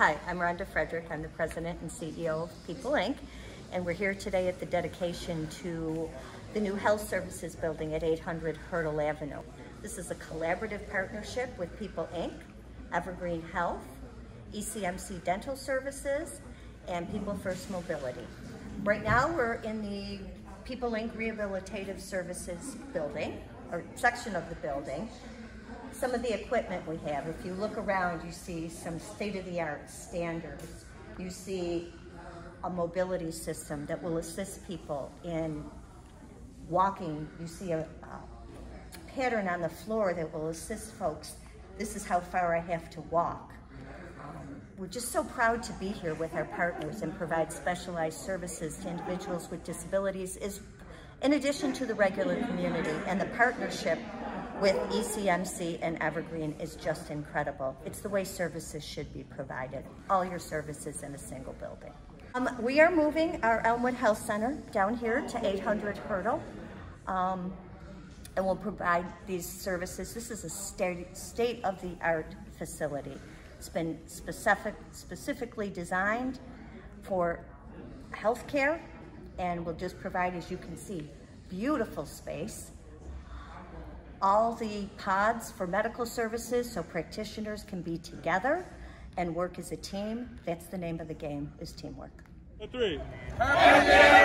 Hi, I'm Rhonda Frederick. I'm the president and CEO of People Inc. And we're here today at the dedication to the new health services building at 800 Hertel Avenue. This is a collaborative partnership with People Inc., Evergreen Health, ECMC Dental Services, and People First Mobility. Right now we're in the People Inc. Rehabilitative Services building, or section of the building some of the equipment we have. If you look around, you see some state-of-the-art standards. You see a mobility system that will assist people in walking. You see a, a pattern on the floor that will assist folks. This is how far I have to walk. We're just so proud to be here with our partners and provide specialized services to individuals with disabilities is in addition to the regular community and the partnership with ECMC and Evergreen is just incredible. It's the way services should be provided, all your services in a single building. Um, we are moving our Elmwood Health Center down here to 800 Hertel. Um, and we'll provide these services. This is a state-of-the-art facility. It's been specific, specifically designed for healthcare and will just provide, as you can see, beautiful space all the pods for medical services so practitioners can be together and work as a team. That's the name of the game, is teamwork. three. Happy anniversary!